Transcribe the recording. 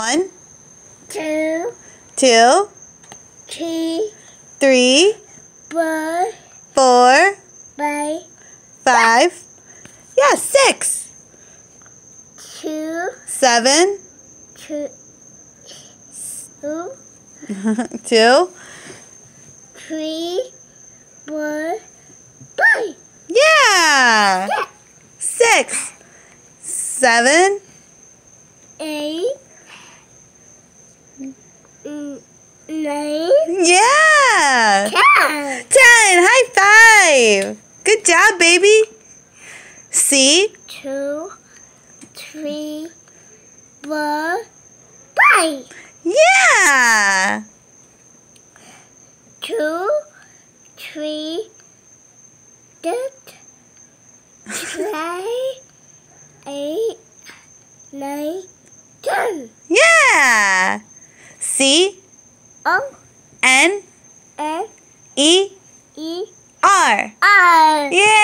One, two, two, three, three, four, four, five, five. Yeah, six, two, seven, two, two, two. three, four, five, Yeah. Six, seven, eight, nine, yeah. ten. Ten. High five. Good job, baby. See? two, three, four, five. Yeah. Two, three, six, seven, eight, nine, ten. Yeah. C O N N E E R. R. Yay!